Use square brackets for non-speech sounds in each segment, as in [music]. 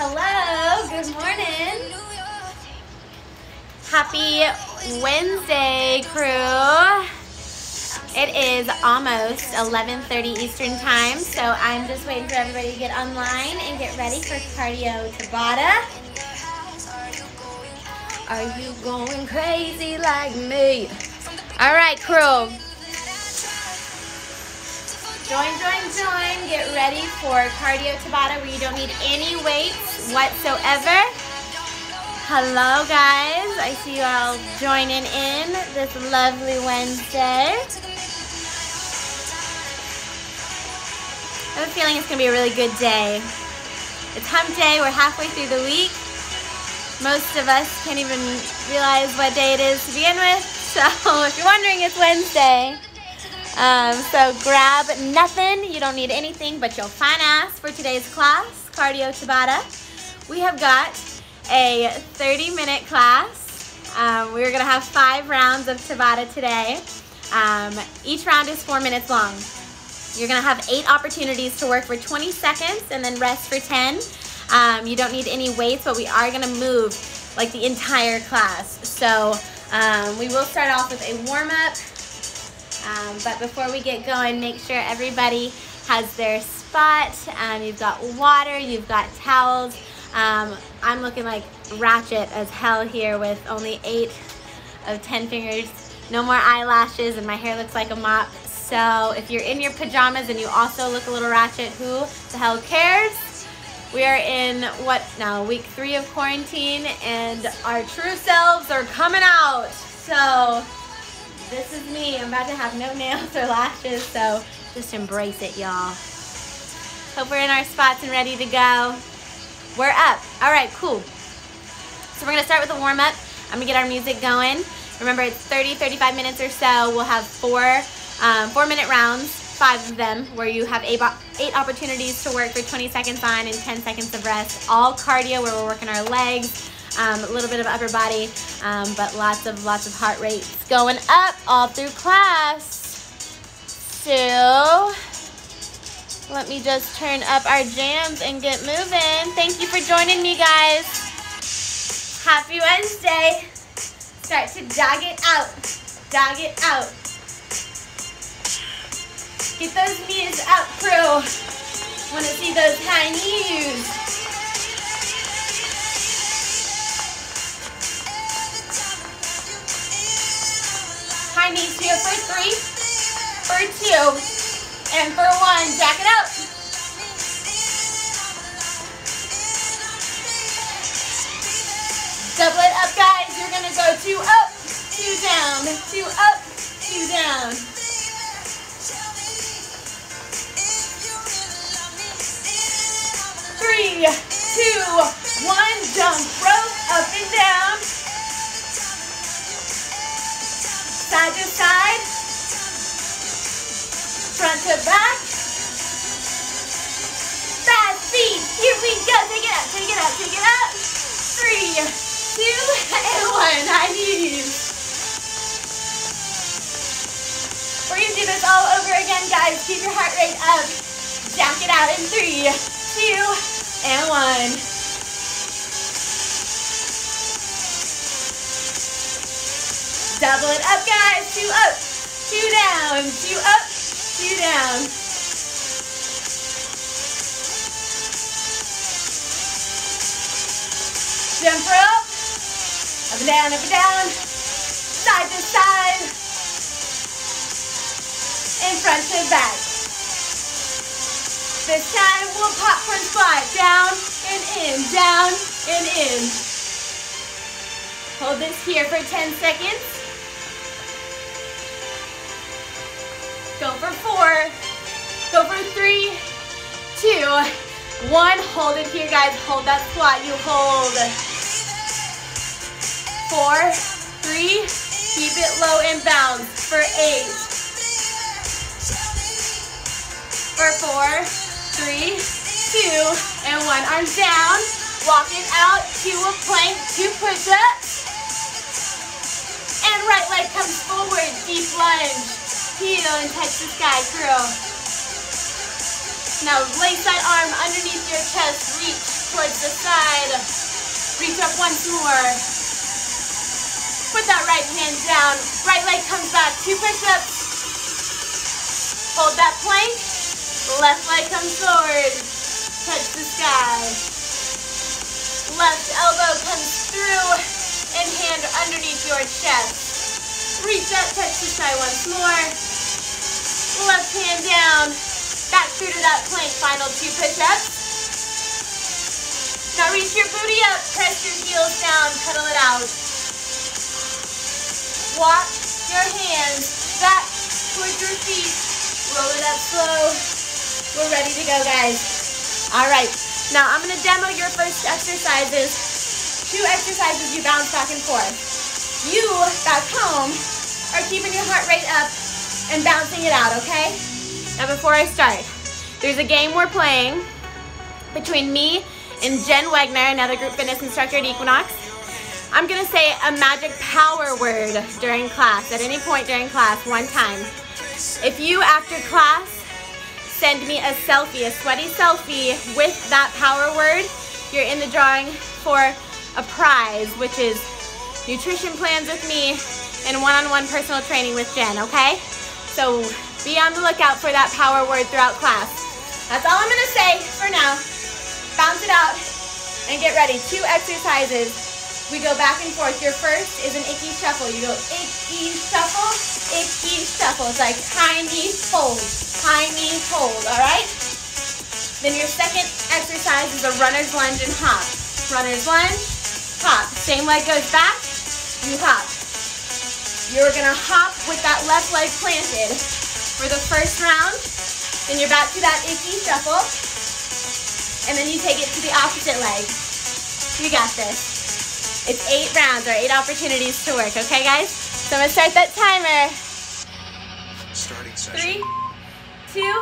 Hello, good morning. Happy Wednesday, crew. It is almost 11.30 Eastern time, so I'm just waiting for everybody to get online and get ready for cardio Tabata. Are you going crazy like me? All right, crew. Join, join, join. Get ready for cardio Tabata where you don't need any weights whatsoever. Hello, guys. I see you all joining in this lovely Wednesday. I have a feeling it's going to be a really good day. It's hump day. We're halfway through the week. Most of us can't even realize what day it is to begin with. [laughs] So if you're wondering, it's Wednesday. Um, so grab nothing. You don't need anything but your fine ass for today's class, Cardio Tabata. We have got a 30 minute class. Um, we're gonna have five rounds of Tabata today. Um, each round is four minutes long. You're gonna have eight opportunities to work for 20 seconds and then rest for 10. Um, you don't need any weights, but we are gonna move like the entire class. So um, we will start off with a warm up. Um, but before we get going, make sure everybody has their spot. Um, you've got water, you've got towels, um, I'm looking like ratchet as hell here with only eight of 10 fingers. No more eyelashes and my hair looks like a mop. So if you're in your pajamas and you also look a little ratchet, who the hell cares? We are in what now, week three of quarantine and our true selves are coming out. So this is me. I'm about to have no nails or lashes, so just embrace it, y'all. Hope we're in our spots and ready to go. We're up. All right, cool. So we're gonna start with a warm up. I'm gonna get our music going. Remember, it's 30, 35 minutes or so. We'll have four, um, four minute rounds, five of them, where you have eight, eight opportunities to work for 20 seconds on and 10 seconds of rest. All cardio, where we're working our legs, um, a little bit of upper body, um, but lots of, lots of heart rates going up all through class. So, let me just turn up our jams and get moving. Thank you for joining me, guys. Happy Wednesday. Start to dog it out. dog it out. Get those knees out, crew. Want to see those high knees. High knees here for three, for two, and for one, jack it out. Double it up, guys. You're gonna go two up, two down, two up, two down. Side to side front to back. Fast feet. Here we go. Take it up, take it up, take it up. Three, two, and one. High knees. We're to do this all over again, guys. Keep your heart rate up. Jack it out in three, two, and one. Double it up, guys. Two up, two down, two up, two down. Jump rope. Up and down, up and down. Side to side. In front to back. This time we'll popcorn slide down and in, down and in. Hold this here for 10 seconds. Go for four. Go for three, two, one. Hold it here, guys. Hold that squat. You hold. Four, three, keep it low and bounce. For eight. For four, three, two, and one. Arms down. Walk it out to a plank, two push-ups. And right leg comes forward, deep lunge heel and touch the sky, curl. Now lay side arm underneath your chest, reach. towards the side. Reach up once more. Put that right hand down. Right leg comes back. Two push-ups. Hold that plank. Left leg comes forward. Touch the sky. Left elbow comes through and hand underneath your chest. Reach up, touch the sky once more. Left hand down. Back through to that plank. Final two push-ups. Now reach your booty up, press your heels down, cuddle it out. Walk your hands back towards your feet. Roll it up slow. We're ready to go, guys. All right, now I'm gonna demo your first exercises. Two exercises you bounce back and forth. You, back home, are keeping your heart rate up and bouncing it out, okay? Now before I start, there's a game we're playing between me and Jen Wegner, another group fitness instructor at Equinox. I'm gonna say a magic power word during class, at any point during class, one time. If you, after class, send me a selfie, a sweaty selfie with that power word, you're in the drawing for a prize, which is nutrition plans with me and one-on-one -on -one personal training with Jen, okay? So be on the lookout for that power word throughout class. That's all I'm gonna say for now bounce it out, and get ready. Two exercises. We go back and forth. Your first is an Ickey shuffle. You go Ickey shuffle, Ickey shuffle. It's like hold, high knee hold, all right? Then your second exercise is a runner's lunge and hop. Runner's lunge, hop. Same leg goes back, you hop. You're gonna hop with that left leg planted for the first round. Then you're back to that Ickey shuffle and then you take it to the opposite leg. You got this. It's eight rounds or eight opportunities to work, okay guys? So I'm gonna start that timer. Starting session. Three, two,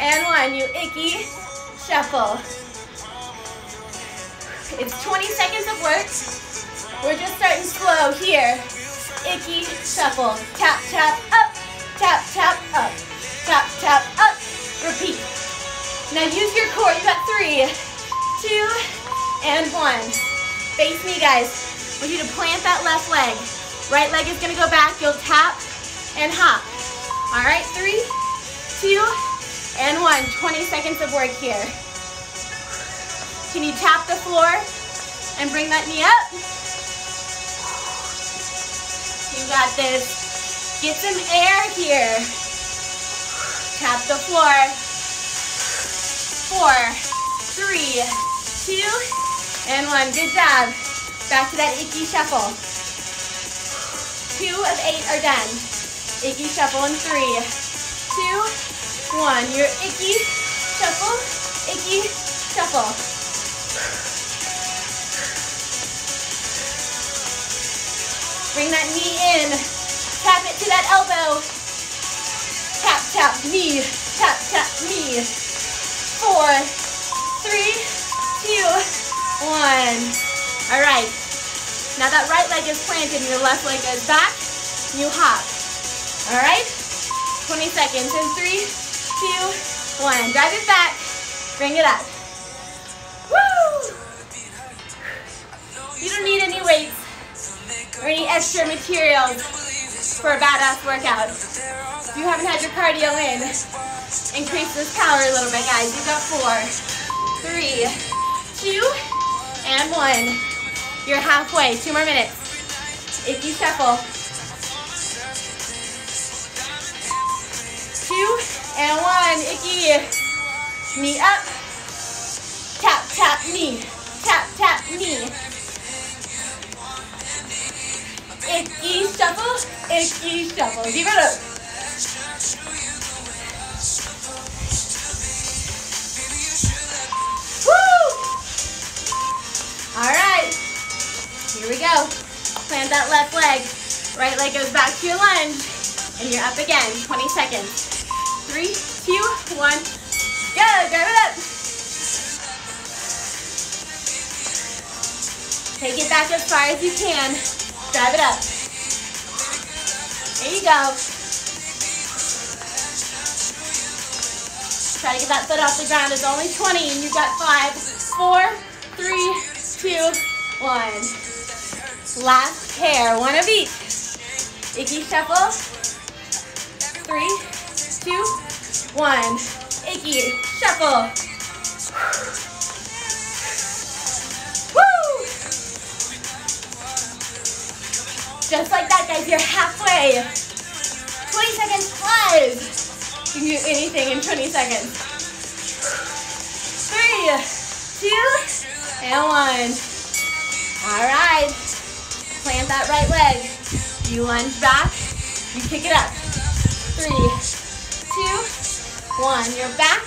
and one. You Ickey shuffle. It's 20 seconds of work. We're just starting slow here. Ickey shuffle. Tap, tap, up. Tap, tap, up. Tap, tap, up. Repeat. Now use your core. You got three, two, and one. Face me, guys. I want you to plant that left leg. Right leg is gonna go back. You'll tap and hop. All right, three, two, and one. 20 seconds of work here. Can you tap the floor and bring that knee up? You got this. Get some air here. Tap the floor four, three, two, and one. Good job. Back to that Ickey shuffle. Two of eight are done. Ickey shuffle in three, two, one. Your Ickey shuffle, Ickey shuffle. Bring that knee in. Tap it to that elbow. Tap, tap, knee. Tap, tap, knee four, three, two, one. All right. Now that right leg is planted and your left leg is back, you hop. All right? 20 seconds in three, two, one. Drive it back, bring it up. Woo! You don't need any weights or any extra materials for a badass workout. If you haven't had your cardio in, Increase this power a little bit, guys. You got four, three, two, and one. You're halfway. Two more minutes. If you shuffle. Two and one. Ickey. Knee up. Tap, tap, knee. Tap, tap, knee. Ickey shuffle. Ickey shuffle. Give it up. Here we go. Plant that left leg. Right leg goes back to your lunge. And you're up again. 20 seconds. Three, two, one. Go. Grab it up. Take it back as far as you can. Drive it up. There you go. Try to get that foot off the ground. It's only 20 and you've got five, four, Three, two, one. Last pair, one of each. Ickey shuffle. Three, two, one. Ickey shuffle. Just like that, guys, you're halfway. 20 seconds plus. You can do anything in 20 seconds. Three, two, and one. All right. Plant that right leg. You lunge back, you kick it up. Three, two, one. You're back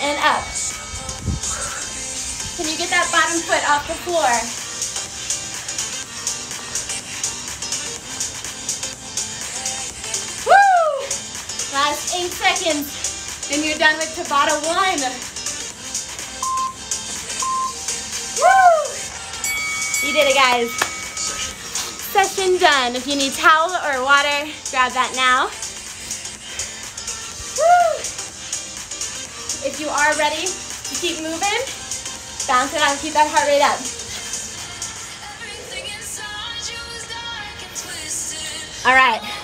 and up. Can you get that bottom foot off the floor? Last eight seconds, Then you're done with Tabata one. Woo! You did it, guys. Session done. If you need towel or water, grab that now. Woo! If you are ready to keep moving, bounce it out, keep that heart rate up. All right.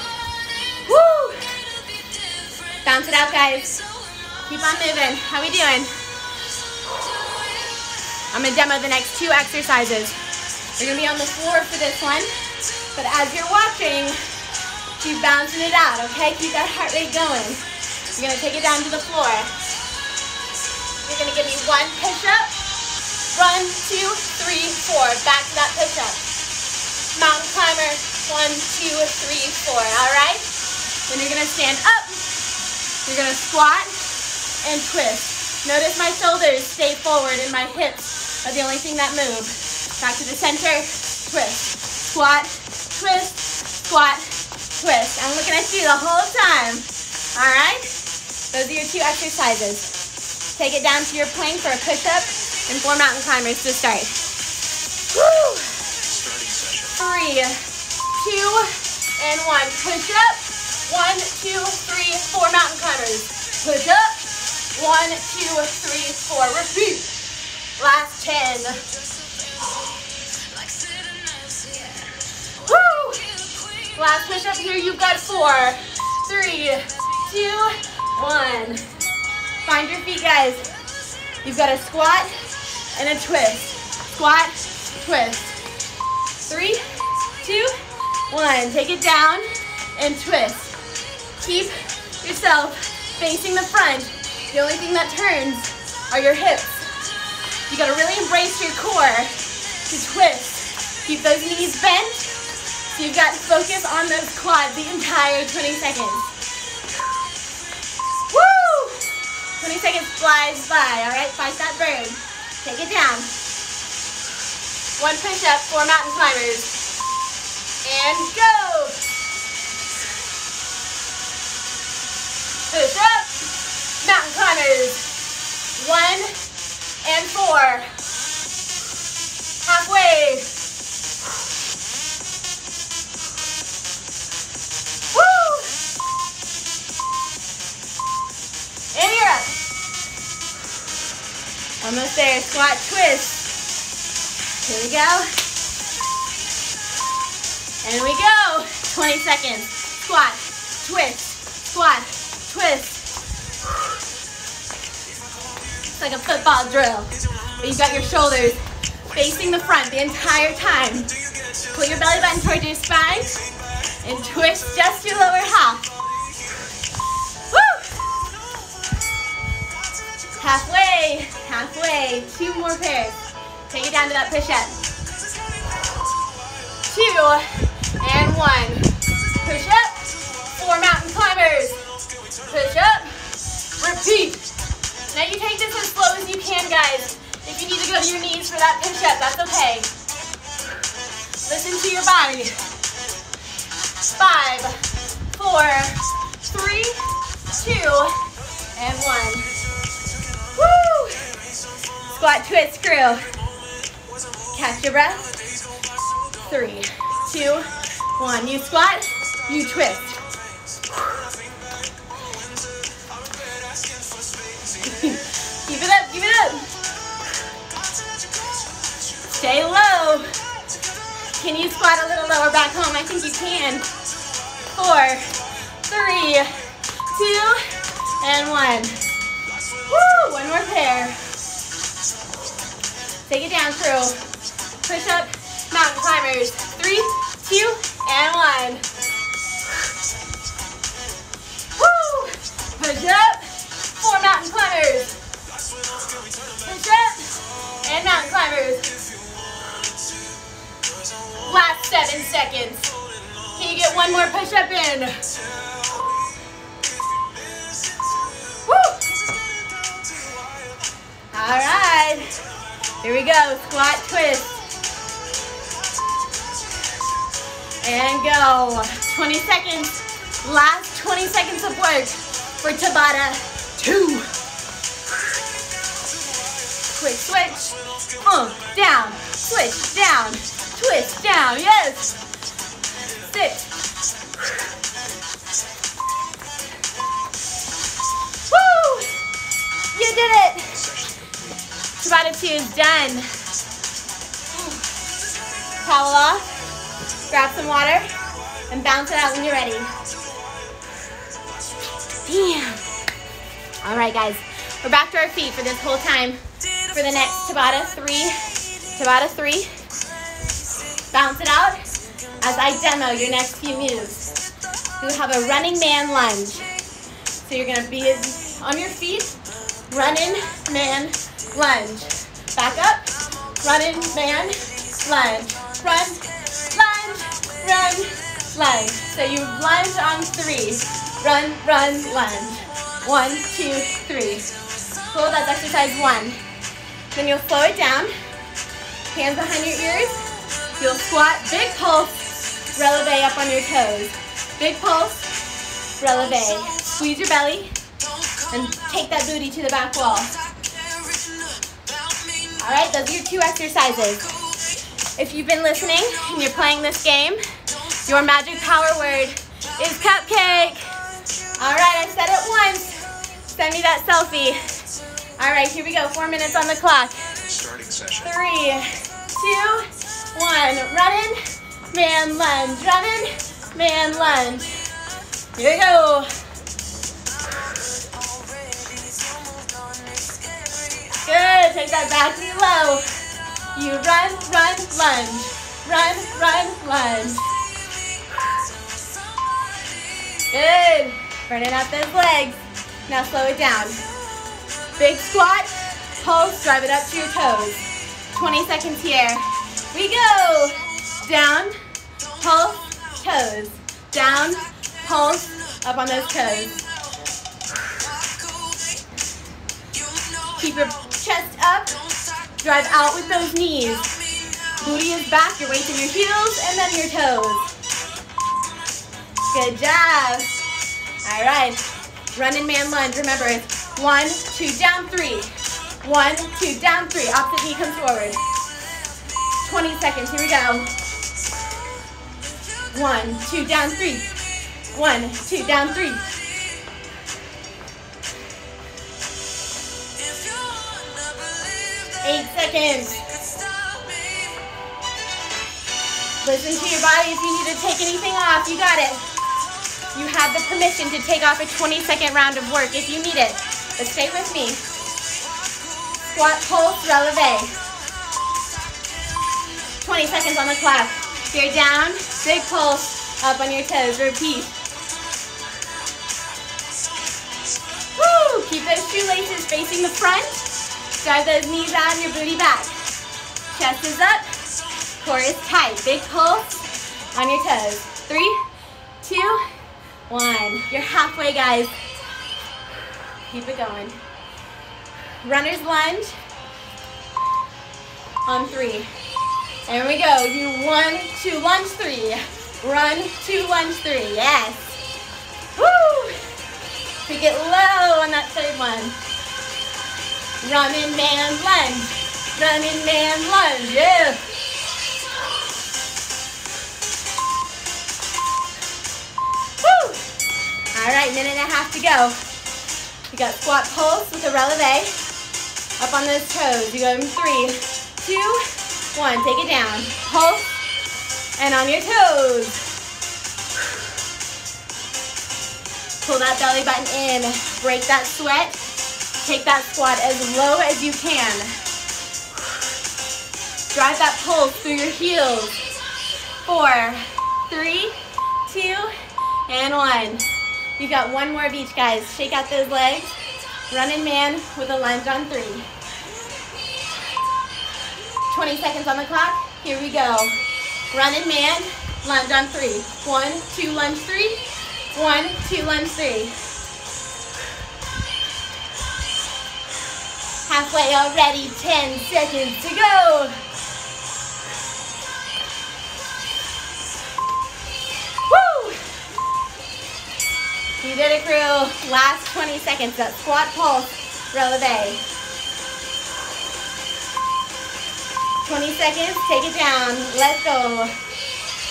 Bounce it out, guys. Keep on moving. How we doing? I'm gonna demo the next two exercises. You're gonna be on the floor for this one, but as you're watching, keep bouncing it out, okay? Keep that heart rate going. You're gonna take it down to the floor. You're gonna give me one push-up, one, two, three, four. Back to that push-up. Mountain climber, one, two, three, four, all right? Then you're gonna stand up, you're gonna squat and twist. Notice my shoulders stay forward and my hips are the only thing that move. Back to the center, twist, squat, twist, squat, twist. I'm looking at you the whole time. All right? Those are your two exercises. Take it down to your plank for a push-up and four mountain climbers to start. Woo! Three, two, and one. Push up. One, two, three, four mountain climbers. Push up. One, two, three, four. Repeat. Last 10. Woo! Last push up here, you've got four, three, two, one. Find your feet, guys. You've got a squat and a twist. Squat, twist. Three, two, one. Take it down and twist. Keep yourself facing the front. The only thing that turns are your hips. You gotta really embrace your core to twist. Keep those knees bent. So you've got to focus on those quads the entire 20 seconds. Woo! 20 seconds flies by, all right? Fight that bird. Take it down. One push-up, four mountain climbers. And go! Push up, mountain climbers. One and four. Halfway. Woo! And you're up. Almost there. Squat twist. Here we go. And we go. 20 seconds. Squat, twist, squat, twist. It's like a football drill. But you've got your shoulders facing the front the entire time. Pull your belly button towards your spine and twist just your lower half. Woo! Halfway, halfway. Two more pairs. Take it down to that push-up. Two and one. Push up. Four mountain climbers. Push up. Repeat. Now you take this as slow as you can, guys. If you need to go to your knees for that push-up, that's okay. Listen to your body. Five, four, three, two, and one. Woo! Squat, twist, crew. Catch your breath. Three, two, one. You squat, you twist. Keep it up. Stay low. Can you squat a little lower back home? I think you can. Four, three, two, and one. Woo, one more pair. Take it down, crew. Push up, mountain climbers. Three, two, and one. Woo! Push up, four mountain climbers. Last seven seconds. Can you get one more push up in? Woo! All right. Here we go. Squat twist. And go. 20 seconds. Last 20 seconds of work for Tabata 2. Quick switch. Uh, down. Switch. Down twist down, yes. Sit. Woo! You did it. Tabata 2 is done. Towel off, grab some water, and bounce it out when you're ready. Damn. All right, guys. We're back to our feet for this whole time for the next Tabata 3. Tabata 3. Bounce it out as I demo your next few moves. You have a running man lunge. So you're gonna be on your feet, running man lunge. Back up, running man lunge. Run, lunge, run, lunge. So you lunge on three. Run, run, lunge. One, two, three. Hold that exercise one. Then you'll slow it down. Hands behind your ears. You'll squat, big pulse, releve up on your toes. Big pulse, releve. Squeeze your belly and take that booty to the back wall. All right, those are your two exercises. If you've been listening and you're playing this game, your magic power word is cupcake. All right, I said it once. Send me that selfie. All right, here we go. Four minutes on the clock. Starting session. Three, two, one. Running, man lunge. Running, man lunge. Here we go. Good. Take that back knee low. You run, run, lunge. Run, run, lunge. Good. Burning out those legs. Now slow it down. Big squat, pulse, drive it up to your toes. 20 seconds here we go. Down, pulse, toes. Down, pulse, up on those toes. Keep your chest up. Drive out with those knees. Booty is back, your weight in your heels, and then your toes. Good job. All right. Running man lunge. Remember, one, two, down, three. One, two, down, three. Opposite knee comes forward. 20 seconds. Here we go. One, two, down, three. One, two, down, three. Eight seconds. Listen to your body if you need to take anything off. You got it. You have the permission to take off a 20 second round of work if you need it. But stay with me. Squat, pulse, releve. 20 seconds on the clock. You're down, big pulse, up on your toes, repeat. Woo! Keep those shoelaces facing the front. Drive those knees out and your booty back. Chest is up, core is tight. Big pulse on your toes. Three, two, one. You're halfway, guys. Keep it going. Runner's lunge on three. There we go. You one, two, lunge three. Run, two, lunge three. Yes. Woo! Pick it low on that third one. Running man lunge. Running man lunge. Yeah. Woo! All right, minute and a half to go. You got squat pulse with a releve. Up on those toes. You go in three, two, one. Take it down. Hold. And on your toes. Pull that belly button in. Break that sweat. Take that squat as low as you can. Drive that pulse through your heels. Four, three, two, and one. You got one more of each, guys. Shake out those legs. Running man with a lunge on three. 20 seconds on the clock. Here we go. Running man, lunge on three. One, two, lunge three. One, two, lunge three. Halfway already, 10 seconds to go. You did it, crew. Last 20 seconds. That squat pulse, releve. 20 seconds, take it down. Let's go.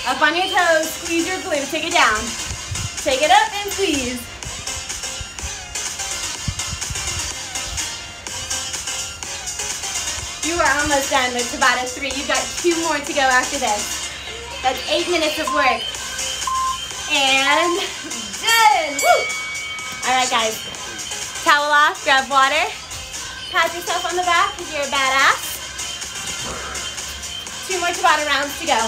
Up on your toes, squeeze your glute, take it down. Take it up and squeeze. You are almost done with Tabata 3. You've got two more to go after this. That's eight minutes of work. And done. Woo! All right, guys. Towel off, grab water. Pat yourself on the back because you're a badass. Two more Tabata rounds to go.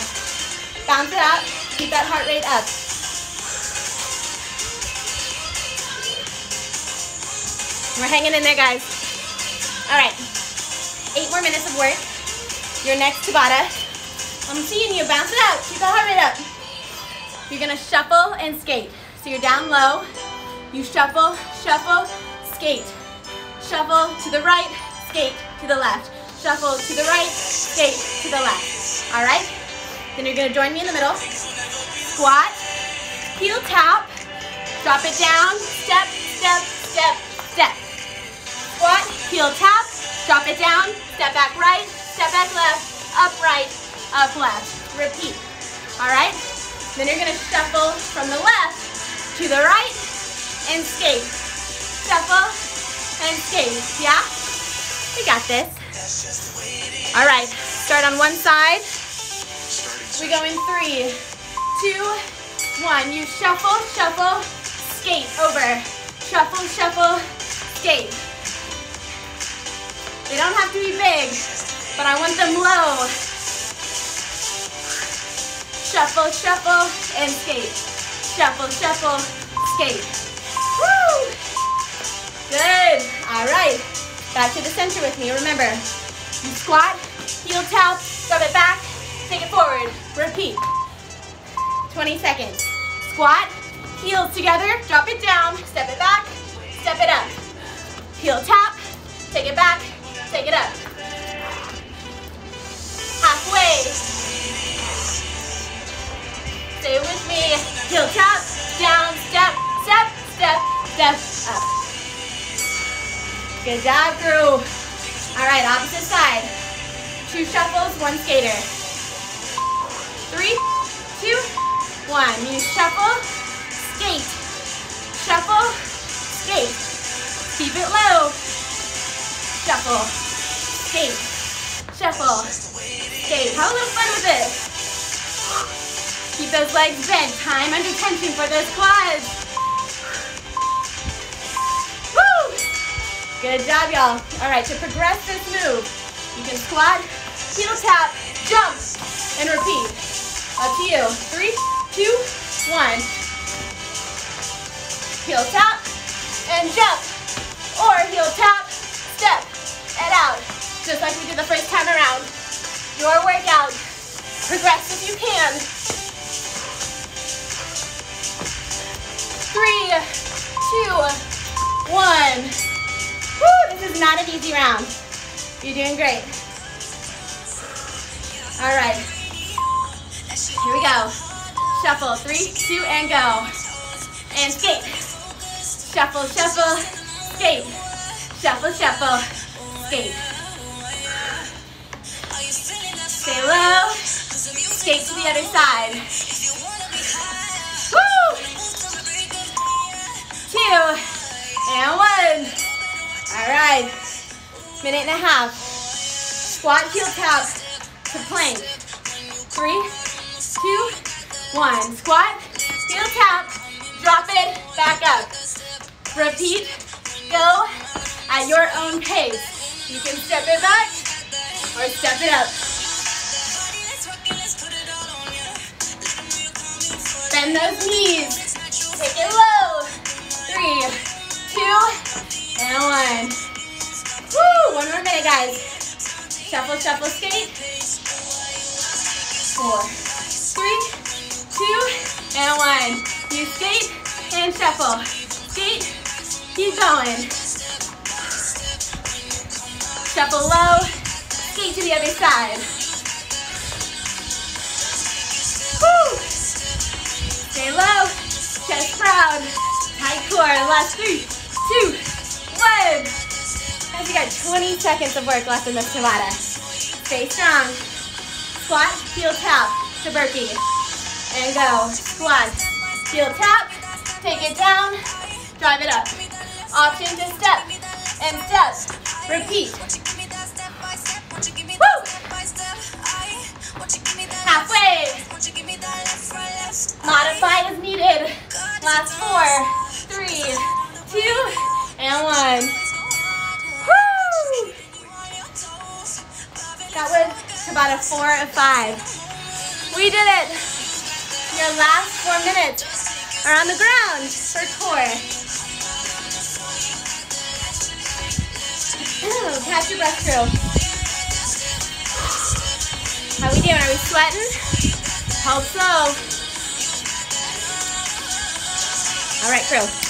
Bounce it out. Keep that heart rate up. We're hanging in there, guys. All right. Eight more minutes of work. Your next Tabata. I'm seeing you. Bounce it out. Keep that heart rate up. You're going to shuffle and skate. So you're down low. You shuffle, shuffle, skate. Shuffle to the right, skate to the left. Shuffle to the right, skate to the left. All right? Then you're gonna join me in the middle. Squat, heel tap, drop it down, step, step, step, step. Squat, heel tap, drop it down, step back right, step back left, up right, up left. Repeat. All right? Then you're gonna shuffle from the left to the right and skate. Shuffle and skate, yeah? We got this. All right, start on one side. We go in three, two, one. You shuffle, shuffle, skate over. Shuffle, shuffle, skate. They don't have to be big, but I want them low. Shuffle, shuffle, and skate. Shuffle, shuffle, skate. Woo! Good. All right. Back to the center with me. Remember, you squat, heel tap, drop it back, take it forward. Repeat. 20 seconds. Squat, heels together, drop it down, step it back, step it up. Heel tap, take it back, take it up. Heel tap, down, step, step, step, step up. Good job, crew. All right, opposite side. Two shuffles, one skater. Three, two, one. You shuffle, skate. Shuffle, skate. Keep it low. Shuffle, skate. Shuffle, skate. Have a little fun with it. Keep those legs bent. Time under tension for those quads. Woo! Good job, y'all. All right, to progress this move, you can squat, heel tap, jump, and repeat. Up to you. Three, two, one. Heel tap, and jump. Or heel tap, step, and out. Just like we did the first time around. Your workout. Progress if you can. Three, two, one. Woo, this is not an easy round. You're doing great. All right. Here we go. Shuffle, three, two, and go. And skate. Shuffle, shuffle, skate. Shuffle, shuffle, skate. Stay low. Skate to the other side. Two, and one. All right, minute and a half. Squat, heel tap, to plank. Three, two, one. Squat, heel tap, drop it, back up. Repeat, go at your own pace. You can step it back or step it up. Bend those knees. Take it low. Three, two, and one. Woo! One more minute, guys. Shuffle, shuffle, skate. Four, three, two, and one. You skate and shuffle. Skate, keep going. Shuffle low, skate to the other side. Woo! Stay low, chest proud, core. Last three, two, one. Guys, we got 20 seconds of work left in this Tabata. Stay strong. Squat, heel tap to burpee. And go. Squat, heel tap, take it down, drive it up. Option to step and step. Repeat. Woo! Halfway. Modify as needed. Last four, three, two, and one. Woo! That was about a four of five. We did it. Your last four minutes are on the ground for core. Ooh, catch your breath, crew. How we doing? Are we sweating? Hope so. All right, crew.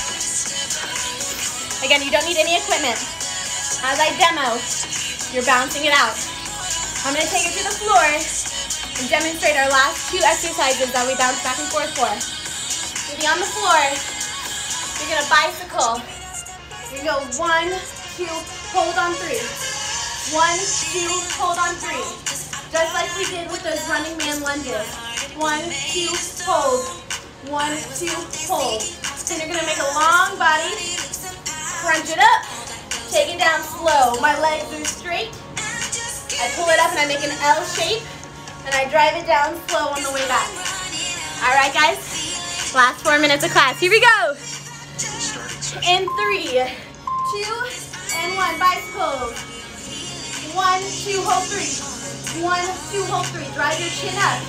Again, you don't need any equipment. As I demo, you're bouncing it out. I'm gonna take it to the floor and demonstrate our last two exercises that we bounce back and forth for. You'll be on the floor. You're gonna bicycle. Gonna go one, two, hold on three. One, two, hold on three. Just like we did with those running man lunges. One, two, hold. One, two, hold. Then you're gonna make a long body, crunch it up, take it down slow. My legs are straight. I pull it up and I make an L shape, and I drive it down slow on the way back. All right, guys? Last four minutes of class. Here we go. In three, two, and one. Bicycles. One, two, hold three. One, two, hold three. Drive your chin up.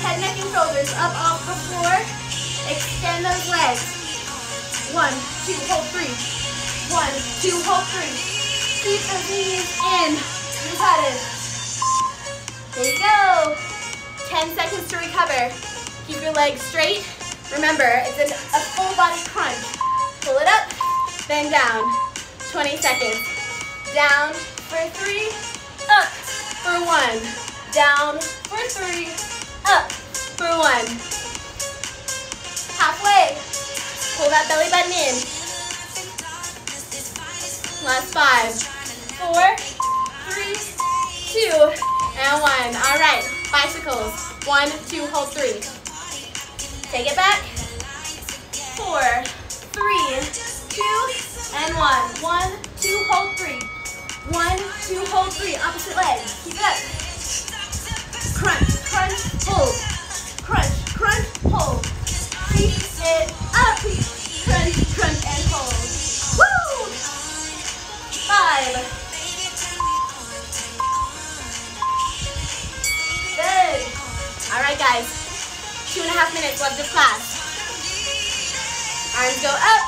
Head, neck, and shoulders up off the floor. Extend those legs. One, two, hold three. One, two, hold three. Keep those knees in. It. There you go. 10 seconds to recover. Keep your legs straight. Remember, it's an, a full body crunch. Pull it up, then down. 20 seconds. Down for three, up for one. Down for three, up for one. Halfway. Pull that belly button in. Last five, four, three, two, and one. All right, bicycles. One, two, hold three. Take it back. Four, three, two, and one. One, two, hold three. One, two, hold three. Opposite leg. Keep it up. Crunch, crunch, hold. Crunch, crunch, hold. Keep it up. Crunch, crunch, and hold. Woo! Five. Good. All right, guys. Two and a half minutes left of class. Arms go up.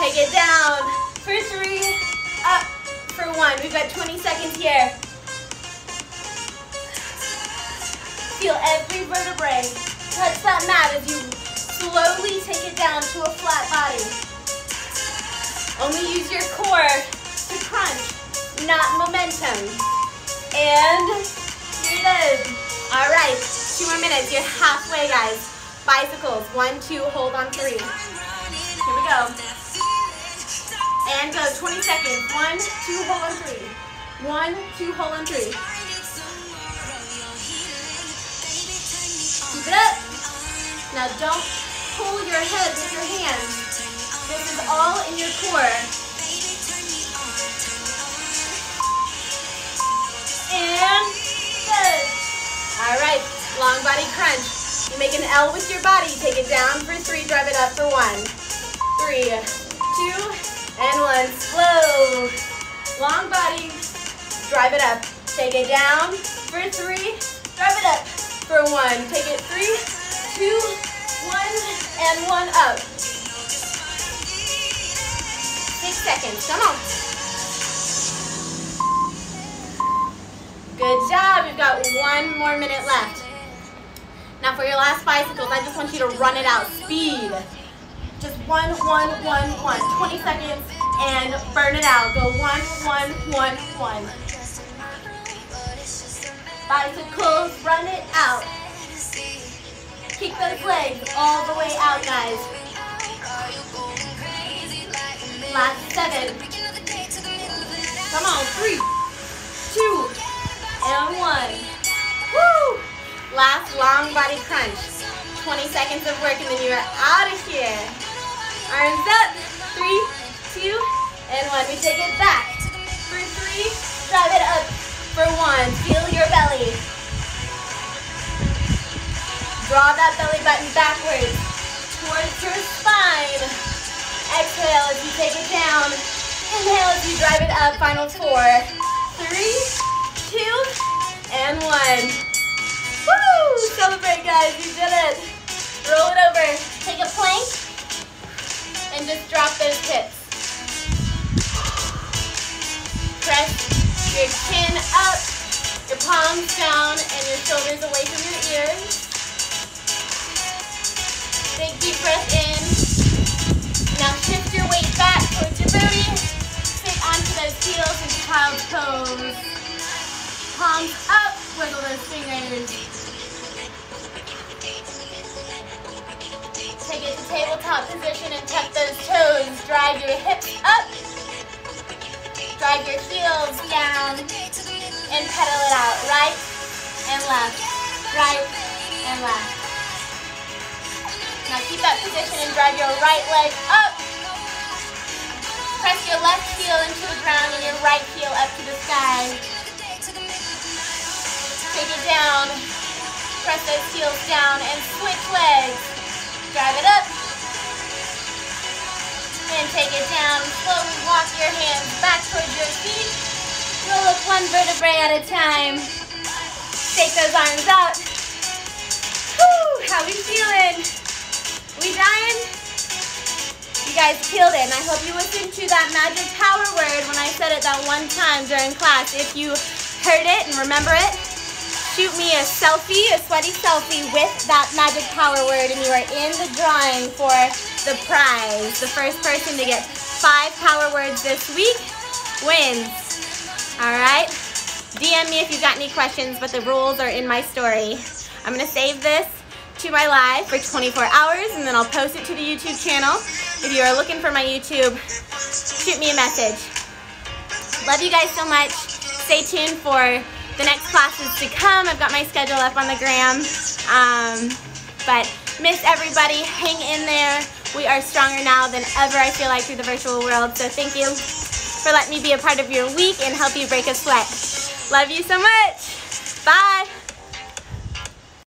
Take it down for three. Up for one. We've got 20 seconds here. Feel every vertebrae touch that mat as you slowly take it down to a flat body. Only use your core to crunch, not momentum. And you're done. All right, two more minutes. You're halfway, guys. Bicycles, one, two, hold on three. Here we go. And go, 20 seconds. One, two, hold on three. One, two, hold on three. Keep it up. Now don't pull your head with your hands. This is all in your core. And go. long body crunch. You make an L with your body, take it down for three, drive it up for one. Three, two, and one. Slow. Long body, drive it up. Take it down for three, drive it up for one. Take it three, two, one, and one up. Seconds, come on. Good job, we've got one more minute left. Now for your last bicycles, I just want you to run it out, speed. Just one, one, one, one. 20 seconds and burn it out. Go one, one, one, one. Bicycles, run it out. Kick those legs all the way out, guys. Last seven. Come on, three, two, and one. Woo! Last long body crunch. 20 seconds of work and then you're out of here. Arms up. Three, two, and one. We take it back. For three, drive it up. For one, feel your belly. Draw that belly button backwards towards your spine. Exhale as you take it down. Inhale as you drive it up. Final four, three, two, and one. Woo! Celebrate, guys. You did it. Roll it over. Take a plank and just drop those hips. Press your chin up, your palms down, and your shoulders away from your ears. Big deep breath in. Now shift your weight back towards your booty. Sit onto those heels into child's pose. Palms up, wiggle those fingers. Take it to tabletop position and tuck those toes. Drive your hips up. Drive your heels down. And pedal it out. Right and left. Right and left. Now keep that position and drive your right leg up. Press your left heel into the ground and your right heel up to the sky. Take it down. Press those heels down and switch legs. Drive it up. And take it down. Slowly walk your hands back towards your feet. Roll up one vertebrae at a time. Take those arms out. Whew, how we feeling? We dying? You guys killed it, and I hope you listened to that magic power word when I said it that one time during class. If you heard it and remember it, shoot me a selfie, a sweaty selfie with that magic power word and you are in the drawing for the prize. The first person to get five power words this week wins. All right? DM me if you've got any questions, but the rules are in my story. I'm gonna save this to my live for 24 hours and then I'll post it to the YouTube channel. If you are looking for my YouTube, shoot me a message. Love you guys so much. Stay tuned for the next classes to come. I've got my schedule up on the gram. Um, but miss everybody. Hang in there. We are stronger now than ever, I feel like, through the virtual world. So thank you for letting me be a part of your week and help you break a sweat. Love you so much. Bye.